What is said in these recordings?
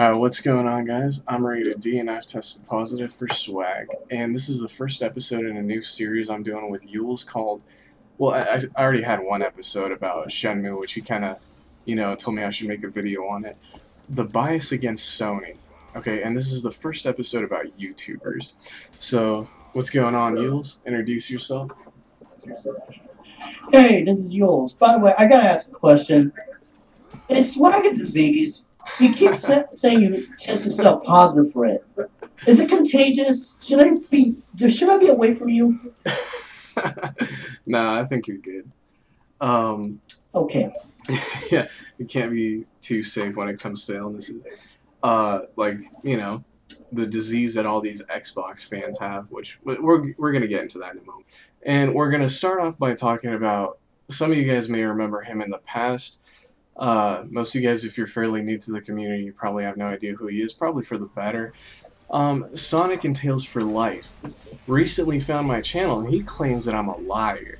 Uh, what's going on, guys? I'm rated D, and I've tested positive for swag. And this is the first episode in a new series I'm doing with Yewles called. Well, I, I already had one episode about Shenmue, which he kind of, you know, told me I should make a video on it. The bias against Sony. Okay, and this is the first episode about YouTubers. So, what's going on, Yewles? Introduce yourself. Hey, this is Yewles. By the way, I gotta ask a question. Is swag a disease? You keep t- saying you test yourself positive for it. Is it contagious? Should I be? Should I be away from you? nah, I think you're good. Um, Okay. yeah, you can't be too safe when it comes to illnesses. Uh, like you know, the disease that all these Xbox fans have, which we're we're gonna get into that in a moment. And we're gonna start off by talking about some of you guys may remember him in the past. Uh, most of you guys, if you're fairly new to the community, you probably have no idea who he is. Probably for the better. Um, Sonic and Tails for Life recently found my channel, and he claims that I'm a liar.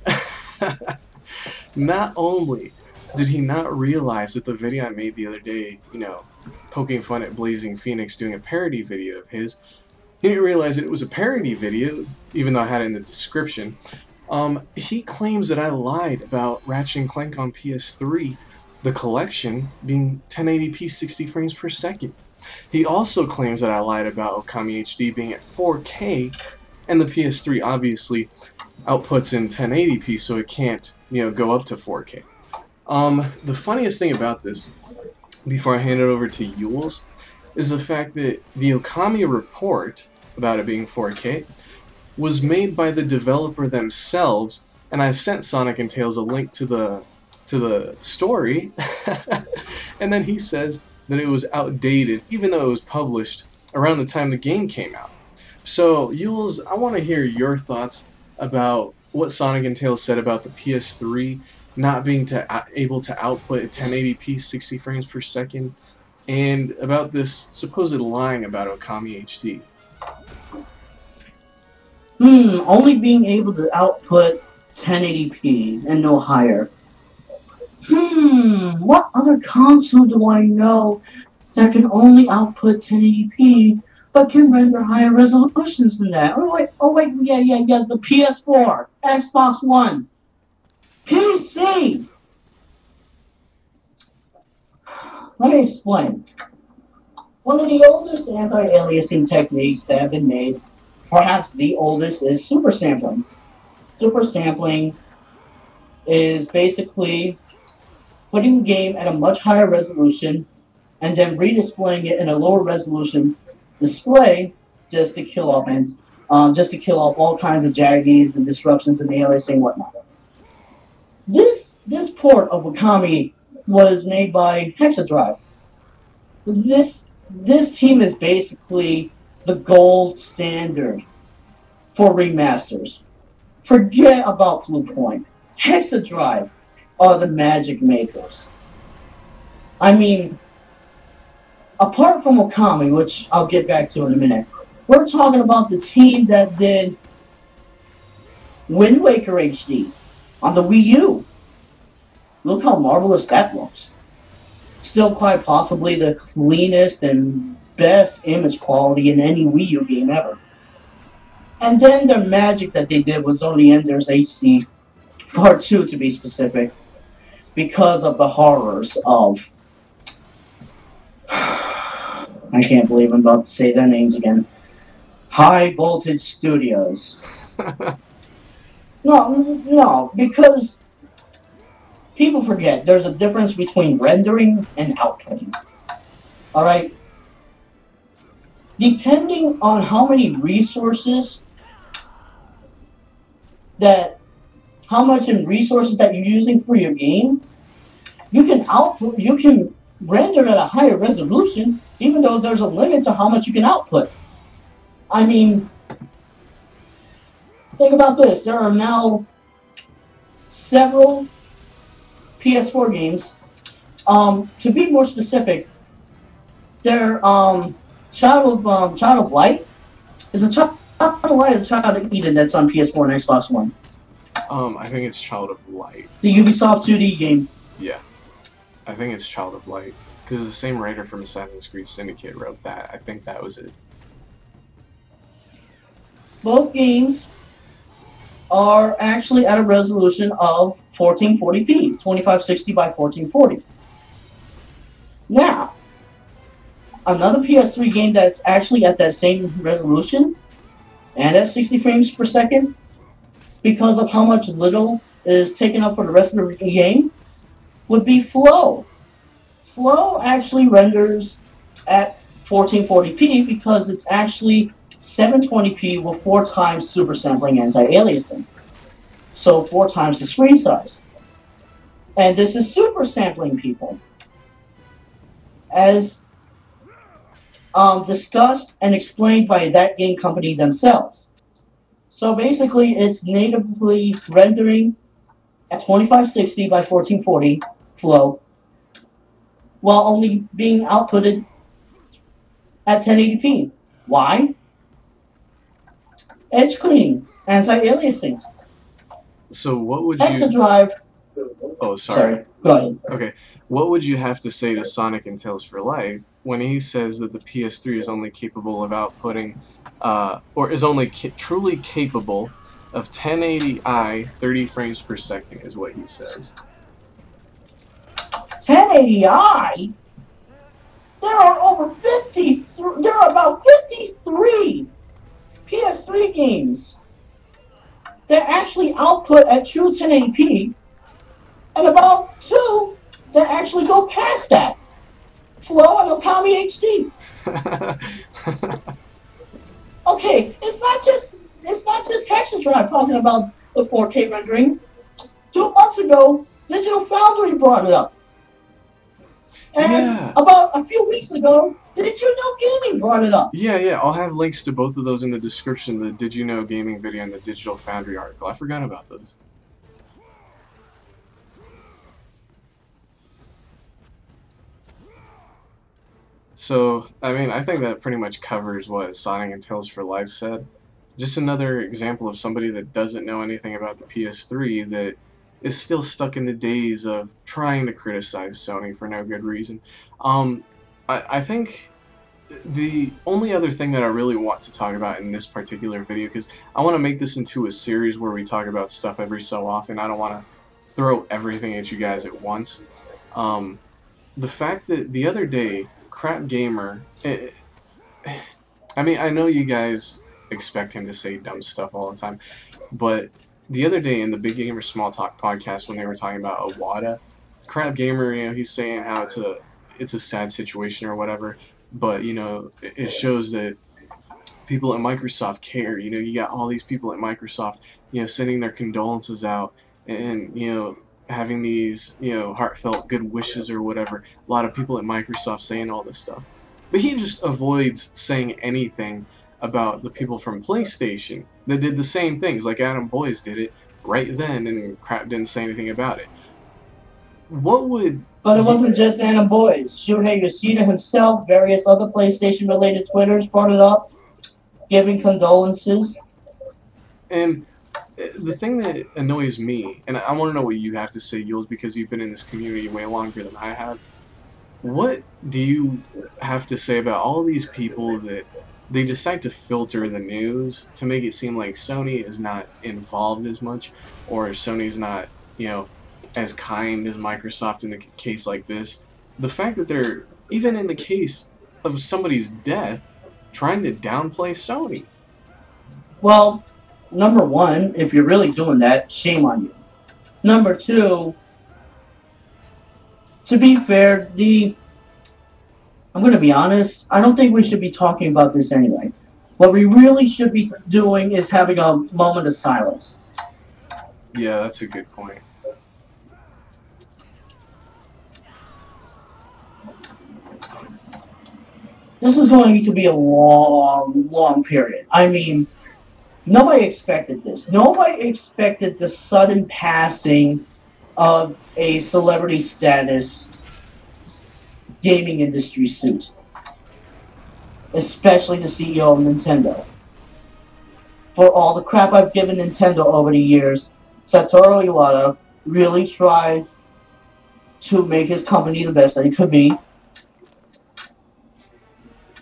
not only did he not realize that the video I made the other day, you know, poking fun at Blazing Phoenix doing a parody video of his, he didn't realize that it was a parody video, even though I had it in the description. Um, he claims that I lied about Ratchet and Clank on PS3, the collection being 1080p 60 frames per second. He also claims that I lied about Okami HD being at 4K, and the PS3 obviously outputs in 1080p, so it can't, you know, go up to 4K. Um, the funniest thing about this, before I hand it over to Yewles, is the fact that the Okami report about it being 4K was made by the developer themselves, and I sent Sonic and Tails a link to the to the story, and then he says that it was outdated, even though it was published around the time the game came out. So, Yewles, I want to hear your thoughts about what Sonic and Tails said about the PS3 not being to, uh, able to output 1080p 60 frames per second, and about this supposed lying about Okami HD. Hmm. Only being able to output 1080p and no higher. Hmm. What other console do I know that can only output 1080p but can render higher resolutions than that? Oh wait. Oh wait. Yeah. Yeah. Yeah. The PS4, Xbox One. PC! Let me explain. One of the oldest anti-aliasing techniques that have been made, perhaps the oldest, is super sampling. Super sampling is basically putting the game at a much higher resolution and then redisplaying it in a lower resolution display just to kill off and um, just to kill off all kinds of jaggies and disruptions the aliasing and whatnot. This this port of Okami was made by Hexadrive. This this team is basically the gold standard for remasters. Forget about Bluepoint. Hexadrive are the magic makers. I mean, apart from Okami, which I'll get back to in a minute, we're talking about the team that did Wind Waker HD on the Wii U. Look how marvelous that looks. Still quite possibly the cleanest and best image quality in any Wii U game ever. And then the magic that they did was only Enders HD Part 2 to be specific, because of the horrors of I can't believe I'm about to say their names again. High Voltage Studios. no, no, because people forget there's a difference between rendering and outputting. All right? Depending on how many resources that how much in resources that you're using for your game, you can output you can render at a higher resolution, even though there's a limit to how much you can output. I mean, think about this. There are now several PS4 games. Um, to be more specific, their um, Child of um, Child of Light is a Child of Light or Child of Eden that's on PS4 and Xbox One. Um, I think it's Child of Light. The Ubisoft 2D game. Yeah, I think it's Child of Light. Because the same writer from Assassin's Creed Syndicate wrote that. I think that was it. Both games are actually at a resolution of 1440p, 2560 by 1440. Now, another PS3 game that's actually at that same resolution and at 60 frames per second, because of how much little is taken up for the rest of the game, would be Flow. Flow actually renders at 1440p because it's actually 720p with four times super sampling anti-aliasing. So four times the screen size. And this is super sampling people. As um, discussed and explained by that game company themselves. So basically, it's natively rendering at 2560 by 1440 flow, while only being outputted at 1080p. Why? Edge cleaning, anti-aliasing. So what would Extra you? drive. Oh, sorry. Sorry, go ahead. Okay, what would you have to say to Sonic and Tails for Life when he says that the PS3 is only capable of outputting, uh, or is only ca- truly capable of 1080i 30 frames per second, is what he says. 1080i. There are over 50. There are about 53 PS3 games that actually output at true 1080p, and about two that actually go past that. Flow and Okami HD. Okay, it's not just it's not just Hexadrive talking about the 4K rendering. Two months ago, Digital Foundry brought it up. And Yeah. about a few weeks ago, Did You Know Gaming brought it up. yeah, yeah, I'll have links to both of those in the description. The Did You Know Gaming video and the Digital Foundry article. I forgot about those. So, I mean, I think that pretty much covers what Sonic and Tails for Life said. Just another example of somebody that doesn't know anything about the PS3 that is still stuck in the days of trying to criticize Sony for no good reason. Um, I, I think the only other thing that I really want to talk about in this particular video, because I want to make this into a series where we talk about stuff every so often. I don't want to throw everything at you guys at once. Um, the fact that the other day, Crap Gamer, eh, I mean, I know you guys expect him to say dumb stuff all the time, but the other day in the Big Gamer Small Talk podcast when they were talking about Iwata, Crap Gamer, you know, he's saying how it's a it's a sad situation or whatever, but you know, it it shows that people at Microsoft care. You know, you got all these people at Microsoft, you know, sending their condolences out and you know having these you know heartfelt good wishes or whatever. A lot of people at Microsoft saying all this stuff, but he just avoids saying anything about the people from PlayStation that did the same things, like Adam Boyes did it right then, and crap didn't say anything about it. What would But it wasn't just Adam Boyes. Shuhei Yoshida himself, various other PlayStation related Twitters brought it up, giving condolences. And the thing that annoys me, and I want to know what you have to say, Yewles, because you've been in this community way longer than I have. What do you have to say about all these people that they decide to filter the news to make it seem like Sony is not involved as much, or Sony's not, you know, as kind as Microsoft in a case like this? The fact that they're, even in the case of somebody's death, trying to downplay Sony. Well, number one, if you're really doing that, shame on you. Number two, to be fair, the I'm going to be honest, I don't think we should be talking about this anyway. What we really should be doing is having a moment of silence. Yeah, that's a good point. This is going to be a long, long period. I mean, nobody expected this. Nobody expected the sudden passing of a celebrity status gaming industry suit, especially the CEO of Nintendo. For all the crap I've given Nintendo over the years, Satoru Iwata really tried to make his company the best that it could be,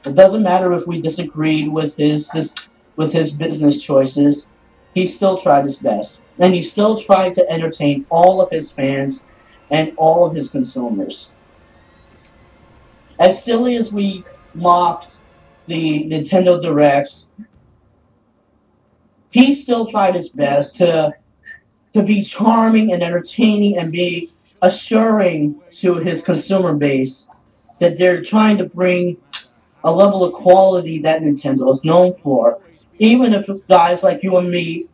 It doesn't matter if we disagreed with his, his with his business choices. He still tried his best, and he still tried to entertain all of his fans and all of his consumers. As silly as we mocked the Nintendo Directs, he still tried his best to to be charming and entertaining and be assuring to his consumer base that they're trying to bring a level of quality that Nintendo is known for, even if guys like you and me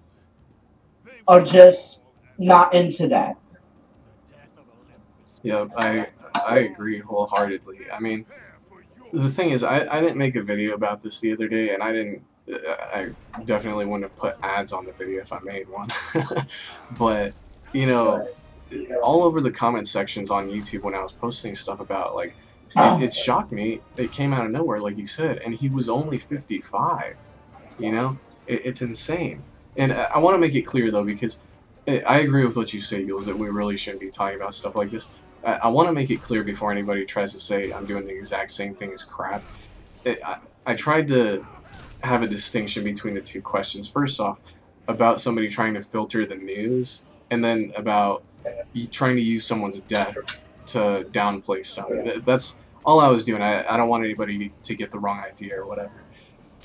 are just not into that. Yeah, I I agree wholeheartedly. I mean, the thing is, I, I didn't make a video about this the other day, and I didn't. I definitely wouldn't have put ads on the video if I made one. but you know, all over the comment sections on YouTube when I was posting stuff about like, it, it shocked me. It came out of nowhere, like you said, and he was only 55. You know, it, it's insane. And I, want to make it clear though, because eh, I agree with what you say, Gills, that we really shouldn't be talking about stuff like this. I, I want to make it clear before anybody tries to say I'm doing the exact same thing as crap. It, I, I tried to have a distinction between the two questions. First off, about somebody trying to filter the news, and then about trying to use someone's death to downplay something. That's all I was doing. I, I don't want anybody to get the wrong idea or whatever.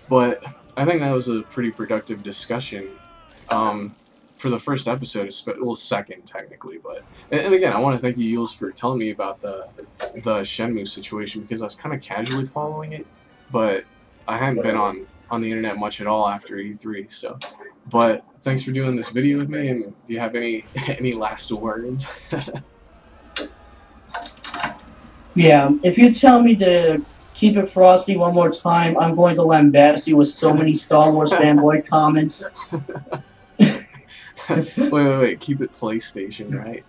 But I think that was a pretty productive discussion. Um, for the first episode, well, second technically, but and, and again, I want to thank you, Yewles, for telling me about the the Shenmue situation because I was kind of casually following it, but I hadn't been on on the internet much at all after E3. So, but thanks for doing this video with me, and do you have any any last words? yeah, if you tell me to keep it frosty one more time, I'm going to lambast you with so many Star Wars fanboy comments. wait, wait, wait. Keep it PlayStation, right?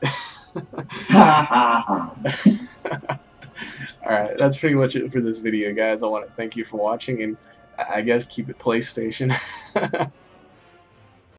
Alright, that's pretty much it for this video, guys. I want to thank you for watching, and I guess keep it PlayStation.